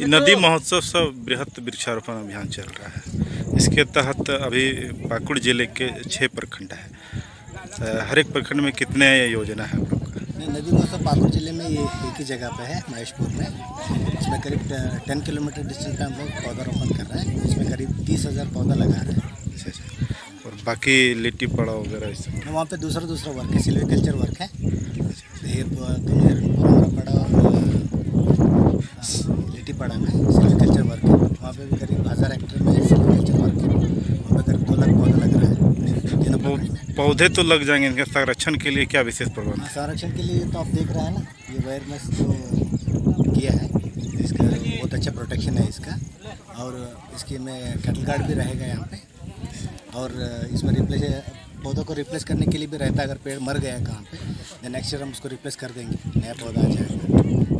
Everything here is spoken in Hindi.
ये नदी महोत्सव सब बृहद वृक्षारोपण अभियान चल रहा है। इसके तहत अभी पाकुड़ ज़िले के छः प्रखंड है। हर एक प्रखंड में कितने योजना है आप लोग का? नदी महोत्सव पाकुड़ ज़िले में ये एक ही जगह पे है महेशपुर में। इसमें करीब टेन किलोमीटर डिस्टेंस पे हम लोग पौधारोपण कर रहे हैं। इसमें करीब तीस हज़ार पौधा लगा रहे हैं। अच्छा अच्छा। और बाकी लिट्टी पड़ा वगैरह तो वहाँ पे दूसरा दूसरा वर्क है सिल्विकल्चर वर्क है ये दोनों पड़ा और लिट्टी पड़ा में सिल्विकल्चर वर्क है। वहाँ पे भी करीब हज़ार हेक्टेयर में सिल्विकल्चर वर्क है। वहाँ पे करीब दो लाख पौधा लग रहा है। में पौधे तो लग जाएँगे इनके संरक्षण के लिए क्या विशेष प्रबंध? है संरक्षण के लिए तो आप देख रहे हैं ना ये वायरनेस जो किया है इसका बहुत अच्छा प्रोटेक्शन है इसका। और इसकी में कैटल गार्ड भी रहेगा यहाँ पे। और इसमें रिप्लेस पौधों को रिप्लेस करने के लिए भी रहता है अगर पेड़ मर गया है कहाँ पे नेक्स्ट ईयर हम उसको रिप्लेस कर देंगे। नया पौधा आ जाएगा।